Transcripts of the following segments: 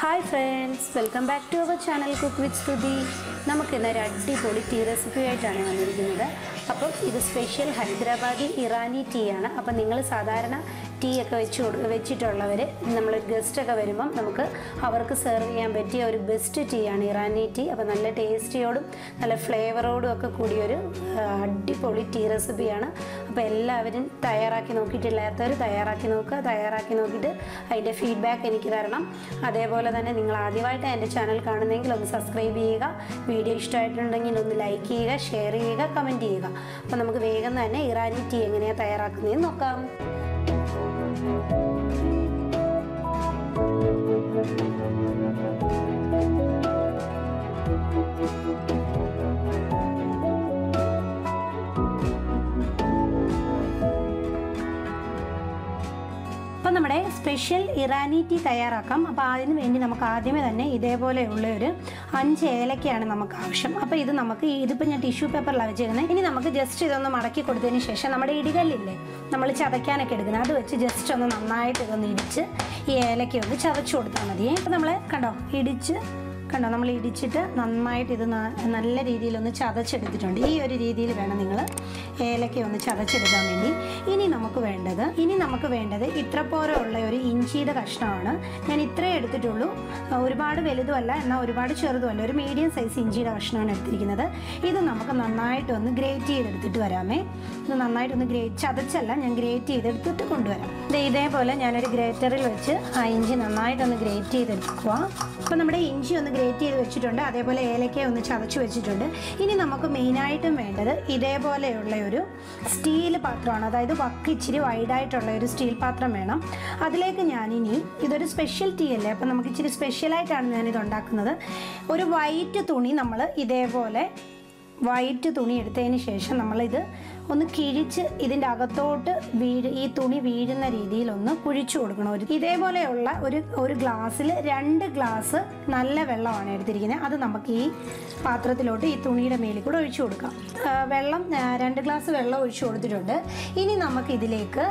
Hi friends welcome back to our channel cook with Stuthi നമുക്കിന്ന് ഒരു അടിപൊളി tea recipe ആയിട്ടാണ് വന്നിരിക്കുന്നത്. അപ്പം ഇത് സ്പെഷ്യൽ ഹൈദരാബാദി ഇറാനി ടീ ആണ്. അപ്പം നിങ്ങൾ സാധാരണ ടീ ഒക്കെ വെച്ച് വെച്ചിട്ടുള്ളവർ നമ്മളൊരു ഗസ്റ്റൊക്കെ വരുമ്പം നമുക്ക് അവർക്ക് സെർവ് ചെയ്യാൻ പറ്റിയ ഒരു ബെസ്റ്റ് ടീ ആണ് ഇറാനി ടീ. അപ്പോൾ നല്ല ടേസ്റ്റിയോടും നല്ല ഫ്ലേവറോടും ഒക്കെ കൂടിയൊരു അടിപൊളി ടീ റെസിപ്പിയാണ്. അപ്പോൾ എല്ലാവരും തയ്യാറാക്കി നോക്കിയിട്ടില്ലാത്തവർ തയ്യാറാക്കി നോക്കുക. തയ്യാറാക്കി നോക്കിയിട്ട് അതിന്റെ ഫീഡ്ബാക്ക് എനിക്ക് തരണം. അതേപോലെ തന്നെ നിങ്ങൾ ആദ്യമായിട്ട് എന്റെ ചാനൽ കാണുന്നെങ്കിൽ ഒന്ന് സബ്സ്ക്രൈബ് ചെയ്യുക. വീഡിയോ ഇഷ്ടമായിട്ടുണ്ടെങ്കിൽ ഒന്ന് ലൈക്ക് ചെയ്യുക ഷെയർ ചെയ്യുക കമന്റ് ചെയ്യുക. അപ്പോൾ നമുക്ക് വേഗം തന്നെ ഇറാനി ടീ എങ്ങനെയാണ് തയ്യാറാക്കുന്നതെന്ന് നോക്കാം. സ്പെഷ്യൽ ഇറാനി ടീ തയ്യാറാക്കാം. അപ്പോൾ അതിന് വേണ്ടി നമുക്ക് ആദ്യമേ തന്നെ ഇതേപോലെയുള്ള ഒരു അഞ്ച് ഏലക്കയാണ് നമുക്ക് ആവശ്യം. അപ്പോൾ ഇത് നമുക്ക് ഇതിപ്പോൾ ഞാൻ ടിഷ്യൂ പേപ്പറിലാണ് വെച്ചിരുന്നത് ഇനി നമുക്ക് ജസ്റ്റ് ഇതൊന്ന് മടക്കി കൊടുത്തതിന് ശേഷം നമ്മുടെ ഇടികല്ലില്ലേ? നമ്മൾ ചതയ്ക്കാനൊക്കെ എടുക്കുന്നത് അത് വെച്ച് ജസ്റ്റ് ഒന്ന് നന്നായിട്ട് ഇതൊന്ന് ഇടിച്ച് ഈ ഏലക്ക ഒന്ന് ചതച്ച് കൊടുത്താൽ മതിയേ അപ്പോൾ നമ്മൾ കണ്ടോ? ഇടിച്ച് കണ്ടോ നമ്മൾ ഇടിച്ചിട്ട് നന്നായിട്ട് ഇത് നല്ല രീതിയിൽ ഒന്ന് ചതച്ചെടുത്തിട്ടുണ്ട്. ഈ ഒരു രീതിയിൽ വേണം നിങ്ങൾ ഏലക്ക ഒന്ന് ചതച്ചെടുക്കാൻ വേണ്ടി. ഇനി നമുക്ക് വേണ്ടത് ഇനി നമുക്ക് വേണ്ടത് ഇത്ര പോലെ ഉള്ള ഒരു ഇഞ്ചിയുടെ കഷ്ണമാണ്. ഞാൻ ഇത്രേ എടുത്തിട്ടുള്ളൂ. ഒരുപാട് വലുതുമല്ല എന്നാൽ ഒരുപാട് ചെറുതുമല്ല. ഒരു മീഡിയം സൈസ് ഇഞ്ചിയുടെ കഷ്ണമാണ് എടുത്തിരിക്കുന്നത്. ഇത് നമുക്ക് നന്നായിട്ടൊന്ന് ഗ്രേറ്റ് ചെയ്തെടുത്തിട്ട് വരാമേ. ഇത് നന്നായിട്ടൊന്ന് ഗ്രേറ്റ് ചതച്ചല്ല ഞാൻ ഗ്രേറ്റ് ചെയ്തെടുത്തിട്ട് കൊണ്ടുവരാം. ദേ ഇതേപോലെ ഞാനൊരു ഗ്രേറ്ററിൽ വെച്ച് ആ ഇഞ്ചി നന്നായിട്ടൊന്ന് ഗ്രേറ്റ് ചെയ്തെടുക്കുക അപ്പോൾ നമ്മുടെ ഇഞ്ചി ഒന്ന് ഗ്രേറ്റ് ചെയ്ത് വെച്ചിട്ടുണ്ട്. അതേപോലെ ഏലക്ക ഒന്ന് ചതച്ച് വെച്ചിട്ടുണ്ട്. ഇനി നമുക്ക് മെയിനായിട്ടും വേണ്ടത് ഇതേപോലെയുള്ള ഒരു സ്റ്റീൽ പാത്രമാണ്. അതായത് വക്ക് ഇച്ചിരി വൈഡായിട്ടുള്ള ഒരു സ്റ്റീൽ പാത്രം വേണം. അതിലേക്ക് ഞാനിനി ഇതൊരു സ്പെഷ്യൽ ടീ അല്ലേ? അപ്പം നമുക്ക് ഇച്ചിരി സ്പെഷ്യലായിട്ടാണ് ഞാനിത് ഉണ്ടാക്കുന്നത്. ഒരു വൈറ്റ് തുണി നമ്മൾ ഇതേപോലെ വൈറ്റ് തുണി എടുത്തതിന് ശേഷം നമ്മളിത് ഒന്ന് കിഴിച്ച് ഇതിന്റെ അകത്തോട്ട് വീഴ് ഈ തുണി വീഴുന്ന രീതിയിൽ ഒന്ന് കുഴിച്ചു കൊടുക്കണം. ഒരു ഇതേപോലെയുള്ള ഒരു ഒരു ഗ്ലാസ്സിൽ രണ്ട് ഗ്ലാസ് നല്ല വെള്ളമാണ് എടുത്തിരിക്കുന്നത്. അത് നമുക്ക് ഈ പാത്രത്തിലോട്ട് ഈ തുണിയുടെ മേലിൽ കൂടെ ഒഴിച്ചു കൊടുക്കാം. വെള്ളം രണ്ട് ഗ്ലാസ് വെള്ളം ഒഴിച്ചു കൊടുത്തിട്ടുണ്ട്. ഇനി നമുക്ക് ഇതിലേക്ക്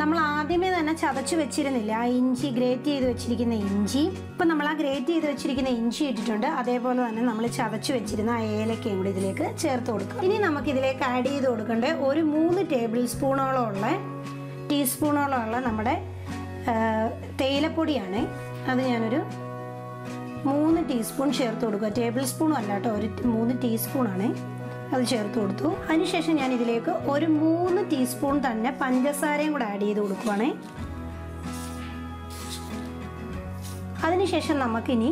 നമ്മൾ ആദ്യമേ തന്നെ ചതച്ച് വെച്ചിരുന്നില്ല? ആ ഇഞ്ചി ഗ്രേറ്റ് ചെയ്ത് വെച്ചിരിക്കുന്ന ഇഞ്ചി. ഇപ്പം നമ്മൾ ആ ഗ്രേറ്റ് ചെയ്ത് വെച്ചിരിക്കുന്ന ഇഞ്ചി ഇട്ടിട്ടുണ്ട്. അതേപോലെ തന്നെ നമ്മൾ ചതച്ച് വെച്ചിരുന്ന ആ ഏലക്കയും കൂടി ഇതിലേക്ക് ചേർത്ത് കൊടുക്കുക. ഇനി നമുക്ക് ഇതിലേക്ക് ആഡ് ചെയ്ത് കൊടുക്കേണ്ട ഒരു മൂന്ന് ടേബിൾ സ്പൂണോളം ഉള്ള ടീസ്പൂണോളം ഉള്ള നമ്മുടെ തേയിലപ്പൊടിയാണ്. അത് ഞാനൊരു മൂന്ന് ടീസ്പൂൺ ചേർത്ത് കൊടുക്കുക. ടേബിൾ സ്പൂണും അല്ല കേട്ടോ ഒരു മൂന്ന് ടീസ്പൂണാണ് അത് ചേർത്ത് കൊടുത്തു. അതിനുശേഷം ഞാൻ ഇതിലേക്ക് ഒരു മൂന്ന് ടീസ്പൂൺ തന്നെ പഞ്ചസാരയും കൂടെ ആഡ് ചെയ്ത് കൊടുക്കുവാണേ. അതിനുശേഷം നമുക്കിനി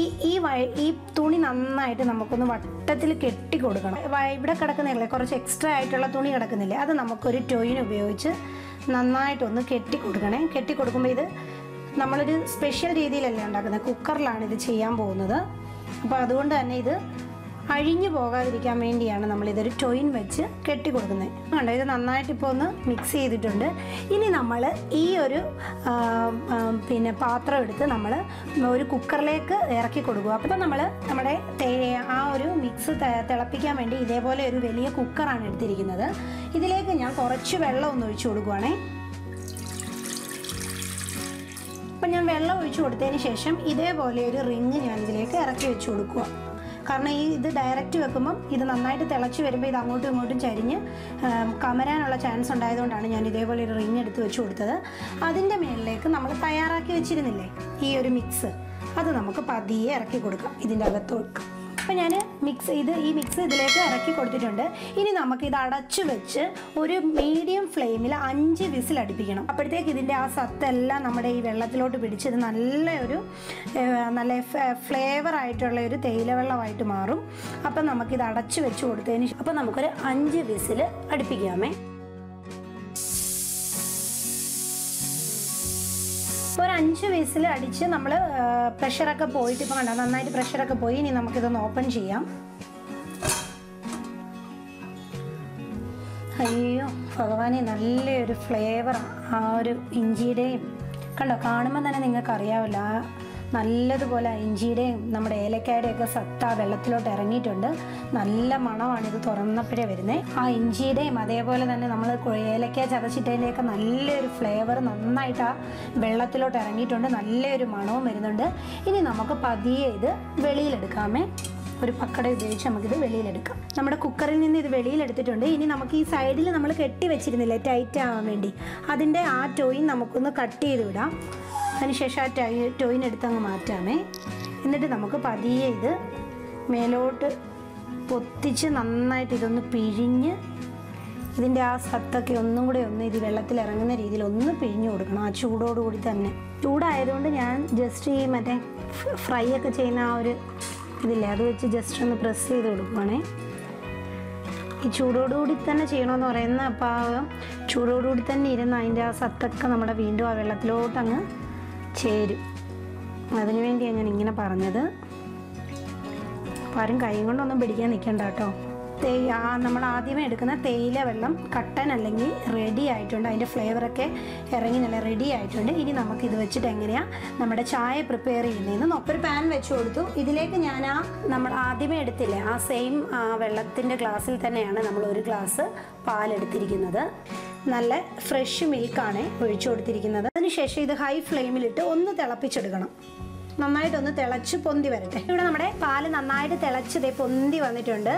ഈ ഈ വഴ ഈ തുണി നന്നായിട്ട് നമുക്കൊന്ന് വട്ടത്തിൽ കെട്ടി കൊടുക്കണം. ഇവിടെ കിടക്കുന്നില്ലേ കുറച്ച് എക്സ്ട്രാ ആയിട്ടുള്ള തുണി കിടക്കുന്നില്ലേ അത് നമുക്കൊരു ടൊയിൻ ഉപയോഗിച്ച് നന്നായിട്ടൊന്ന് കെട്ടി കൊടുക്കണേ. കെട്ടി കൊടുക്കുമ്പോൾ ഇത് നമ്മളൊരു സ്പെഷ്യൽ രീതിയിലല്ല ഉണ്ടാക്കുന്നത്? കുക്കറിലാണ് ഇത് ചെയ്യാൻ പോകുന്നത്. അപ്പോൾ അതുകൊണ്ട് തന്നെ ഇത് അഴിഞ്ഞു പോകാതിരിക്കാൻ വേണ്ടിയാണ് നമ്മൾ ഇതൊരു ടൊയിൻ വെച്ച് കെട്ടി കൊടുക്കുന്നത് കണ്ടോ ഇത് നന്നായിട്ട് ഇപ്പോൾ ഒന്ന് മിക്സ് ചെയ്തിട്ടുണ്ട്. ഇനി നമ്മൾ ഈ ഒരു പിന്നെ പാത്രം എടുത്ത് നമ്മൾ ഒരു കുക്കറിലേക്ക് ഇറക്കി കൊടുക്കുക. അപ്പോൾ നമ്മൾ നമ്മുടെ ആ ഒരു മിക്സ് തിളപ്പിക്കാൻ വേണ്ടി ഇതേപോലെ ഒരു വലിയ കുക്കറാണ് എടുത്തിരിക്കുന്നത്. ഇതിലേക്ക് ഞാൻ കുറച്ച് വെള്ളം ഒന്ന് ഒഴിച്ചു കൊടുക്കുവാണേ. അപ്പം ഞാൻ വെള്ളം ഒഴിച്ചു കൊടുത്തതിന് ശേഷം ഇതേപോലെ ഒരു റിങ് ഞാൻ ഇതിലേക്ക് ഇറക്കി വെച്ച് കൊടുക്കുക. കാരണം ഈ ഇത് ഡയറക്റ്റ് വെക്കുമ്പം ഇത് നന്നായിട്ട് തിളച്ച് വരുമ്പോൾ ഇത് അങ്ങോട്ടും ഇങ്ങോട്ടും ചരിഞ്ഞ് കമരാനുള്ള ചാൻസ് ഉണ്ടായതുകൊണ്ടാണ് ഞാൻ ഇതേപോലെ ഒരു റിങ് എടുത്ത് വെച്ച് കൊടുത്തത്. അതിന്റെ മേളിലേക്ക് നമ്മൾ തയ്യാറാക്കി വെച്ചിരുന്നില്ലേ? ഈ ഒരു മിക്സ് അത് നമുക്ക് പതിയെ ഇറക്കി കൊടുക്കാം. ഇതിന്റെ അകത്ത് അകത്തോട്ട് അപ്പം ഞാൻ മിക്സ് ചെയ്ത് ഈ മിക്സ് ഇതിലേക്ക് ഇറക്കി കൊടുത്തിട്ടുണ്ട്. ഇനി നമുക്ക് ഇത് അടച്ചു വെച്ച് ഒരു മീഡിയം ഫ്ലെയിമിൽ അഞ്ച് വിസിൽ അടുപ്പിക്കണം. അപ്പോഴത്തേക്ക് ഇതിന്റെ ആ സത്തെല്ലാം നമ്മുടെ ഈ വെള്ളത്തിലോട്ട് പിടിച്ചത് നല്ല ഒരു നല്ല ഫ്ലേവർ ആയിട്ടുള്ള ഒരു തേയില വെള്ളമായിട്ട് മാറും. അപ്പം നമുക്കിത് അടച്ചു വെച്ച് കൊടുത്തതിന് അപ്പോൾ അപ്പം നമുക്കൊരു അഞ്ച് വിസിൽ അടുപ്പിക്കാമേ. ഒരു അഞ്ച് വിസിൽ അടിച്ച് നമ്മൾ പ്രഷറൊക്കെ പോയിട്ട് ഇപ്പോൾ കണ്ടോ നന്നായിട്ട് പ്രഷറൊക്കെ പോയി ഇനി നമുക്കിതൊന്ന് ഓപ്പൺ ചെയ്യാം. അയ്യോ ഭഗവാനെ നല്ലൊരു ഫ്ലേവർ ആ ഒരു ഇഞ്ചിയുടെയും. കണ്ടോ കാണുമ്പോൾ തന്നെ നിങ്ങൾക്ക് അറിയാവില്ല നല്ലതുപോലെ ഇഞ്ചിയുടെയും നമ്മുടെ ഏലക്കായുടെയും ഒക്കെ സത്ത ആ വെള്ളത്തിലോട്ട് ഇറങ്ങിയിട്ടുണ്ട്. നല്ല മണമാണ് ഇത് തുറന്നപ്പോഴേ വരുന്നത് ആ ഇഞ്ചിയുടെയും അതേപോലെ തന്നെ നമ്മൾ ഏലക്ക ചതച്ചിട്ടതിന്റെയൊക്കെ നല്ലൊരു ഫ്ലേവർ നന്നായിട്ട് ആ വെള്ളത്തിലോട്ട് ഇറങ്ങിയിട്ടുണ്ട്. നല്ലൊരു മണവും വരുന്നുണ്ട്. ഇനി നമുക്ക് പതിയെ ഇത് വെളിയിലെടുക്കാമേ. ഒരു പക്കട ഉപയോഗിച്ച് നമുക്കിത് വെളിയിലെടുക്കാം. നമ്മുടെ കുക്കറിൽ നിന്ന് ഇത് വെളിയിലെടുത്തിട്ടുണ്ട്. ഇനി നമുക്ക് ഈ സൈഡിൽ നമ്മൾ കെട്ടി വെച്ചിരുന്നില്ലേ ടൈറ്റ് ആവാൻ വേണ്ടി. അതിന്റെ ആ ടോയിൻ നമുക്കൊന്ന് കട്ട് ചെയ്ത് വിടാം. അതിനുശേഷം ആ ടൈ ടോയിൻ എടുത്ത് അങ്ങ് മാറ്റാമേ. എന്നിട്ട് നമുക്ക് പതിയെ ഇത് മേലോട്ട് പൊത്തിച്ച് നന്നായിട്ട് ഇതൊന്ന് പിഴിഞ്ഞ് ഇതിന്റെ ആ സത്തൊക്കെ ഒന്നും കൂടെ ഒന്ന് ഇത് വെള്ളത്തിൽ ഇറങ്ങുന്ന രീതിയിൽ ഒന്ന് പിഴിഞ്ഞു കൊടുക്കണം ആ ചൂടോടുകൂടി തന്നെ. ചൂടായതുകൊണ്ട് ഞാൻ ജസ്റ്റ് ഈ മറ്റേ ഫ്രൈ ഒക്കെ ചെയ്യുന്ന ആ ഒരു ഇതില്ലേ അത് വെച്ച് ജസ്റ്റ് ഒന്ന് പ്രസ് ചെയ്ത് കൊടുക്കുവാണേ. ഈ ചൂടോടുകൂടി തന്നെ ചെയ്യണമെന്ന് പറയുന്ന അപ്പോൾ ആ ചൂടോടുകൂടി തന്നെ ഇരുന്ന് അതിന്റെ ആ സത്തൊക്കെ നമ്മുടെ വീണ്ടും ആ വെള്ളത്തിലോട്ട് അങ്ങ് ചേരും. അതിനു വേണ്ടിയാണ് ഞാൻ ഇങ്ങനെ പറഞ്ഞത്. ആരും കൈ കൊണ്ടൊന്നും പിടിക്കാൻ നിൽക്കണ്ട കേട്ടോ. തേയി നമ്മൾ ആദ്യമേ എടുക്കുന്ന തേയില വെള്ളം കട്ടൻ അല്ലെങ്കിൽ റെഡി ആയിട്ടുണ്ട്. അതിന്റെ ഫ്ലേവറൊക്കെ ഇറങ്ങി നല്ല റെഡി ആയിട്ടുണ്ട്. ഇനി നമുക്ക് ഇത് വെച്ചിട്ട് എങ്ങനെയാണ് നമ്മുടെ ചായ പ്രിപ്പയർ ചെയ്യുന്നതെന്ന് നോക്കാം. ഒരു പാൻ വെച്ച് കൊടുത്തു. ഇതിലേക്ക് ഞാൻ ആ നമ്മൾ ആദ്യമേ എടുത്തില്ലേ ആ സെയിം വെള്ളത്തിന്റെ ഗ്ലാസ്സിൽ തന്നെയാണ് നമ്മൾ ഒരു ഗ്ലാസ് പാലെടുത്തിരിക്കുന്നത്. നല്ല ഫ്രഷ് മിൽക്കാണ് ഒഴിച്ചു കൊടുത്തിരിക്കുന്നത്. അതിനുശേഷം ഇത് ഹൈ ഫ്ലെയിമിലിട്ട് ഒന്ന് തിളപ്പിച്ചെടുക്കണം. നന്നായിട്ടൊന്ന് തിളച്ച് പൊന്തി വരട്ടെ. ഇവിടെ നമ്മുടെ പാൽ നന്നായിട്ട് തിളച്ച് പൊന്തി വന്നിട്ടുണ്ട്.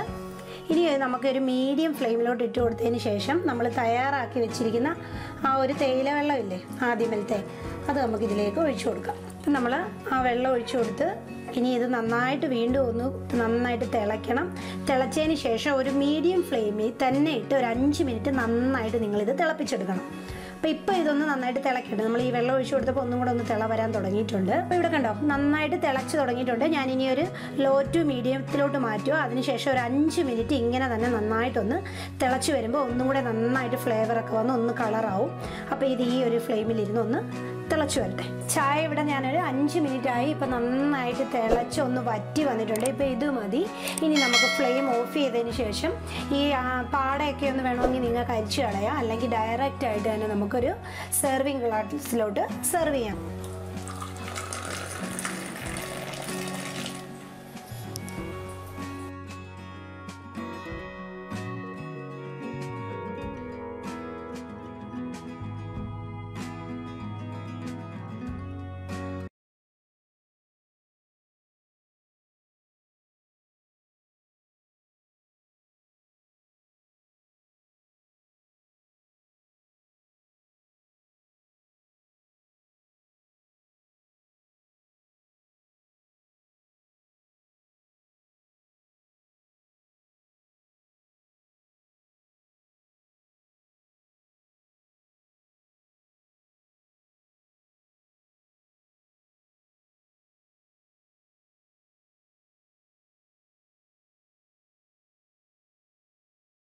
ഇനി നമുക്കൊരു മീഡിയം ഫ്ലെയിമിലോട്ട് ഇട്ട് കൊടുത്തതിന് ശേഷം നമ്മൾ തയ്യാറാക്കി വെച്ചിരിക്കുന്ന ആ ഒരു തേയില വെള്ളമില്ലേ ആദ്യമലത്തെ അത് നമുക്ക് ഇതിലേക്ക് ഒഴിച്ചു കൊടുക്കാം. നമ്മൾ ആ വെള്ളം ഒഴിച്ചു കൊടുത്ത് ഇനി ഇത് നന്നായിട്ട് വീണ്ടും ഒന്ന് നന്നായിട്ട് തിളയ്ക്കണം. തിളച്ചതിന് ശേഷം ഒരു മീഡിയം ഫ്ലെയിമിൽ തന്നെ ഇട്ട് ഒരു അഞ്ച് മിനിറ്റ് നന്നായിട്ട് നിങ്ങളിത് തിളപ്പിച്ചെടുക്കണം. അപ്പോൾ ഇപ്പോൾ ഇതൊന്ന് നന്നായിട്ട് തിളക്കിയിട്ട് നമ്മൾ ഈ വെള്ളം ഒഴിച്ചു കൊടുത്തപ്പോൾ ഒന്നും കൂടെ ഒന്ന് തിള വരാൻ തുടങ്ങിയിട്ടുണ്ട്. അപ്പോൾ ഇവിടെ കണ്ടോ നന്നായിട്ട് തിളച്ച് തുടങ്ങിയിട്ടുണ്ട്. ഞാൻ ഇനി ഒരു ലോ ടു മീഡിയത്തിലോട്ട് മാറ്റുക. അതിനുശേഷം ഒരു അഞ്ച് മിനിറ്റ് ഇങ്ങനെ തന്നെ നന്നായിട്ടൊന്ന് തിളച്ച് വരുമ്പോൾ ഒന്നും കൂടെ നന്നായിട്ട് ഫ്ലേവറൊക്കെ വന്ന് ഒന്ന് കളറാവും അപ്പോൾ ഇത് ഈ ഒരു ഫ്ലെയിമിലിരുന്ന് ഒന്ന് തിളച്ച് വരട്ടെ. ചായ ഇവിടെ ഞാനൊരു അഞ്ച് മിനിറ്റ് ആയി ഇപ്പം നന്നായിട്ട് തിളച്ച് ഒന്ന് വറ്റി വന്നിട്ടുണ്ട്. ഇപ്പോൾ ഇത് മതി. ഇനി നമുക്ക് ഫ്ലെയിം ഓഫ് ചെയ്തതിന് ശേഷം ഈ പാടയൊക്കെ ഒന്ന് വേണമെങ്കിൽ നിങ്ങൾക്ക് അരിച്ചു കളയാം. അല്ലെങ്കിൽ ഡയറക്റ്റ് ആയിട്ട് തന്നെ നമുക്കൊരു സെർവിങ് ഗ്ലാസിലോട്ട് സെർവ് ചെയ്യാം.